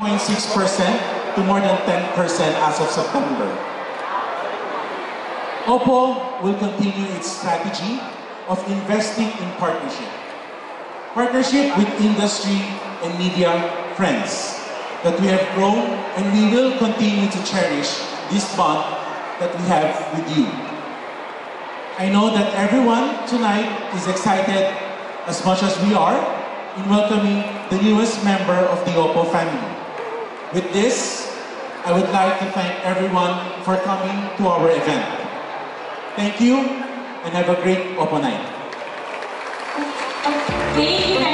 0.6% to more than 10% as of September. Oppo will continue its strategy of investing in partnership. Partnership with industry and media friends that we have grown and we will continue to cherish this bond that we have with you. I know that everyone tonight is excited as much as we are in welcoming the newest member of the Oppo family. With this, I would like to thank everyone for coming to our event. Thank you and have a great open night. Thank you